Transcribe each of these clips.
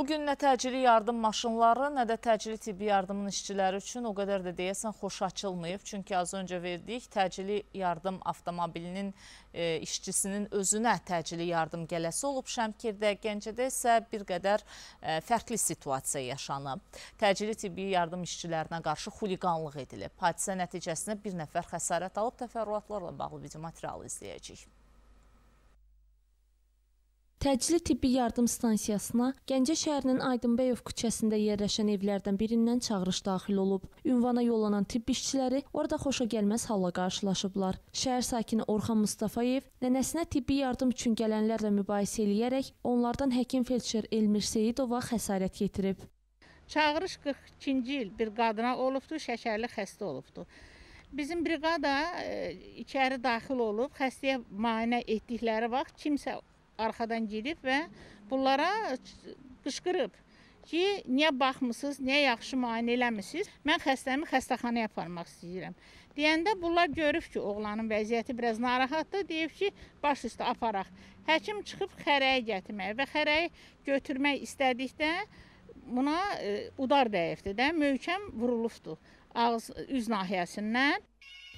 Bu gün nə təcili yardım maşınları, nə də təcili tibbi yardımın işçiləri üçün o qədər də deyəsən xoş açılmayıb. Çünki az öncə verdik, təcili yardım avtomobilinin e, işçisinin özünə təcili yardım gələsi olub Şəmkirdə, Gəncədə isə bir qədər e, fərqli situasiya yaşanıb. Təcili tibbi yardım işçilərinə qarşı xuliqanlıq edilib. Hadisə nəticəsində bir nəfər xəsarət alıb, təfərrüatlarla bağlı video materialı izləyəcəyik. Təcili tibbi yardım stansiyasına Gəncə şəhərinin Aydınbəyov küçəsində yerləşən evlərdən birindən çağırış daxil olub. Ünvana yollanan tibb işçiləri orada xoşa gəlməz halla qarşılaşıblar. Şəhər sakini Orxan Mustafayev nənəsinə tibbi yardım üçün gələnlərlə mübahisə eləyərək onlardan həkim felçer Elmir Seyidova xəsarət yetirib. Çağırış 42-ci il bir qadına olubdu, şəkərli xəstə olubdu. Bizim briqada e, içəri daxil olub, xəstəyə müayinə etdikləri vaxt kimsə arxadan gedib və bunlara qışqırıb ki, niyə baxmısınız, niyə yaxşı müayinə eləmisiniz? Mən xəstəmi xəstəxanaya aparmaq istəyirəm. Deyəndə bunlar görüb ki, oğlanın vəziyyəti biraz narahatdır, deyib ki, baş üstə aparaq. Həkim çıxıb xərəyi gətirmək və xərəyi götürmək istədikdə buna e, udar dəyibdir də, möhkəm vurulubdur ağız üz nahiyəsindən.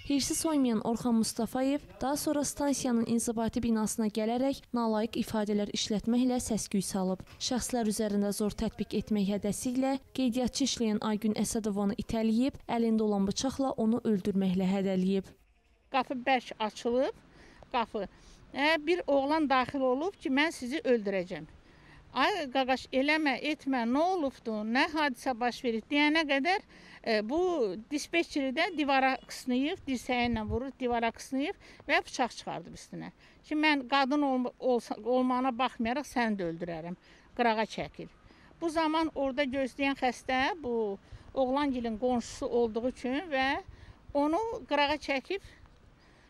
Hirsi soymayan Orxan Mustafayev daha sonra stansiyanın inzibati binasına gələrək nalayiq ifadələr işlətməklə səs-küy salıb. Şəxslər üzərində zor tətbiq etmək hədəsi ilə qeydiyyatçı işləyən Aygün Əsədovanı itələyib, əlində olan bıçaqla onu öldürməklə hədələyib. Qapı bərk açılıb, qapı. Bir oğlan daxil olub ki, mən sizi öldürəcəm. Ay qaqaş eləmə, etmə, nə olubdu, nə hadisə baş verib deyənə qədər e, bu dispetçeri də divara qısnayıb, dirsəyi ilə vurur, divara qısnayıb və bıçaq çıxardıb üstünə. Ki mən qadın ol, olsa, olmağına baxmayaraq səni də öldürərəm. Qırağa çəkil. Bu zaman orada gözləyən xəstə bu oğlangilin qonşusu olduğu üçün və onu qırağa çəkib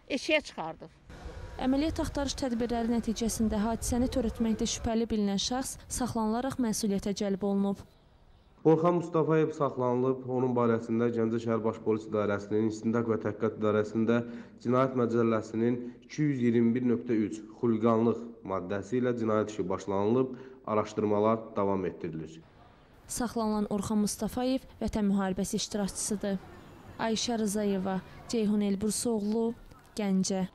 eşiyə çıxardıb. Əməliyyat axtarış tədbirləri nəticəsində hadisəni törətməkdə şübhəli bilinən şəxs saxlanılaraq məsuliyyətə cəlb olunub. Orxan Mustafayev saxlanılıb. Onun barəsində Gəncə şəhər Baş Polis İdarəsinin İstintaq və Təhqiqat İdarəsində Cinayət Məcəlləsinin 221.3 xuliqanlıq maddəsi ilə cinayət işi başlanılıb, araşdırmalar davam etdirilir. Saxlanılan Orxan Mustafayev Vətən müharibəsi iştirakçısıdır. Ayşə Rızayeva, Ceyhun Elbursoğlu, Gəncə